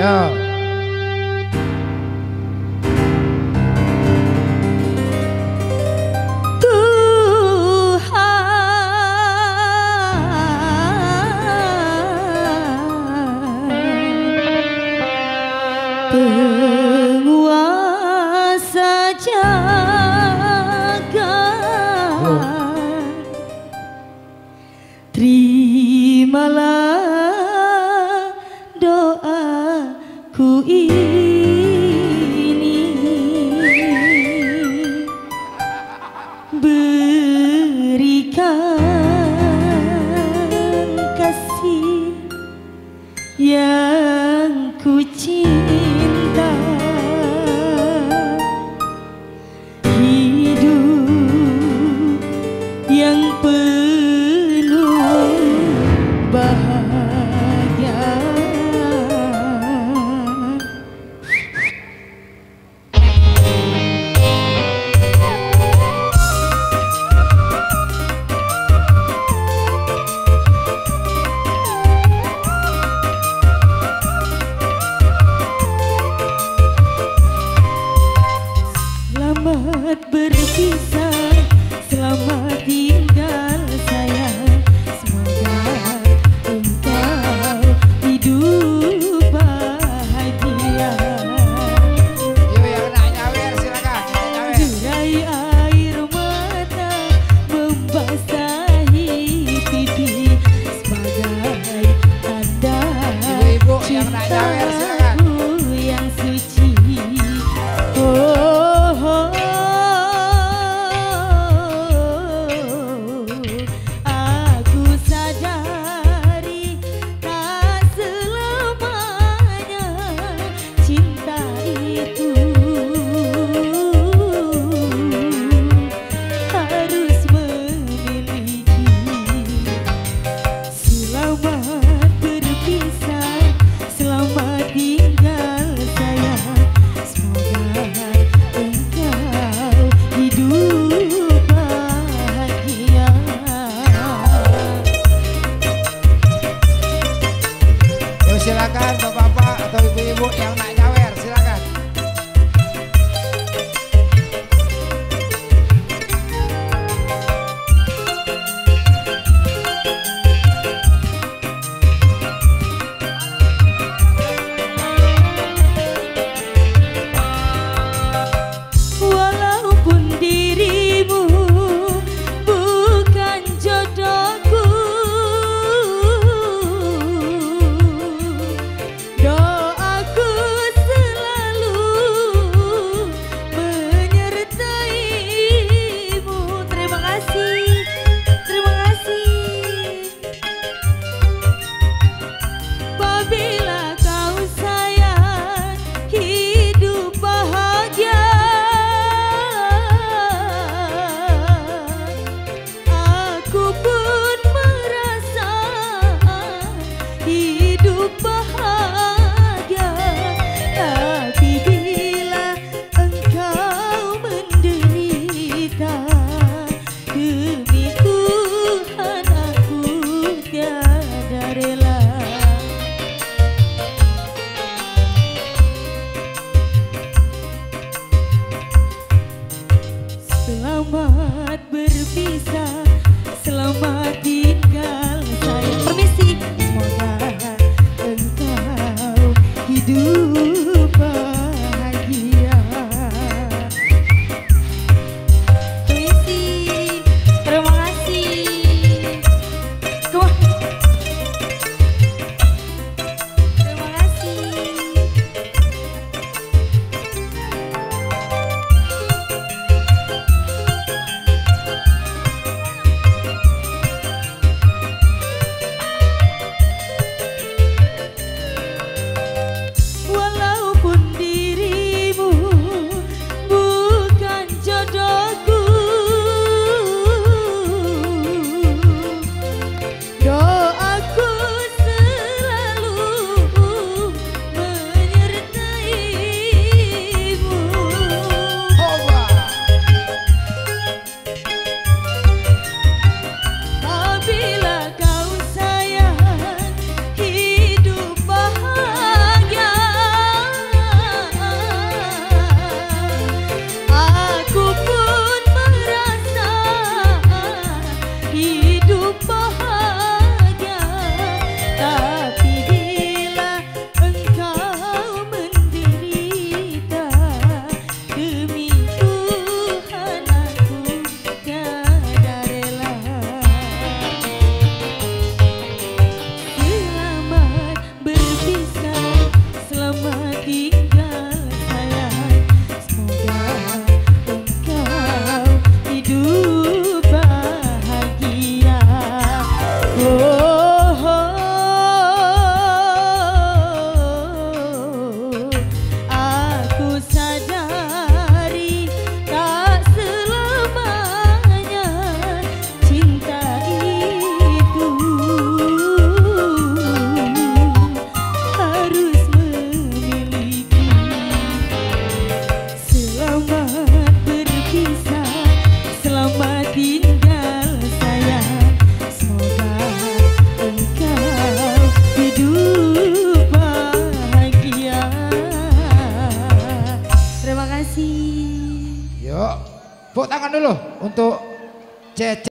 Yo. do. Tangan dulu untuk Cece.